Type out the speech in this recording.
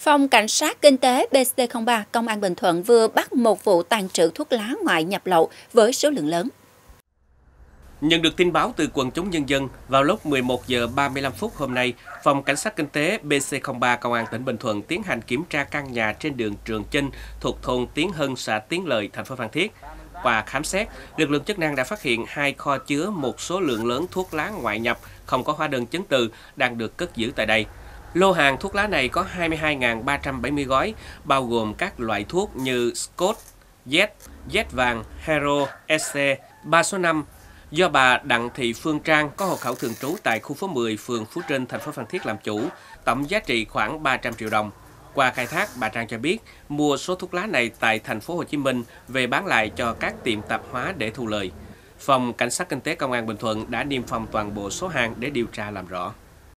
Phòng Cảnh sát Kinh tế BC03 Công an Bình Thuận vừa bắt một vụ tàn trữ thuốc lá ngoại nhập lậu với số lượng lớn. Nhận được tin báo từ quần chúng nhân dân, vào lúc 11 giờ 35 phút hôm nay, Phòng Cảnh sát Kinh tế BC03 Công an tỉnh Bình Thuận tiến hành kiểm tra căn nhà trên đường Trường Chinh thuộc thôn Tiến Hân, xã Tiến Lợi, thành phố Phan Thiết. Qua khám xét, lực lượng chức năng đã phát hiện hai kho chứa một số lượng lớn thuốc lá ngoại nhập không có hóa đơn chứng từ đang được cất giữ tại đây. Lô hàng thuốc lá này có 22.370 gói, bao gồm các loại thuốc như Scott, Z, Z vàng, Hero, SC, 3 số 5, do bà Đặng Thị Phương Trang có hộ khẩu thường trú tại khu phố 10, phường Phú Trinh, thành phố Phan Thiết làm chủ, tổng giá trị khoảng 300 triệu đồng. Qua khai thác, bà Trang cho biết mua số thuốc lá này tại thành phố Hồ Chí Minh về bán lại cho các tiệm tạp hóa để thu lời. Phòng Cảnh sát Kinh tế Công an Bình Thuận đã niêm phong toàn bộ số hàng để điều tra làm rõ.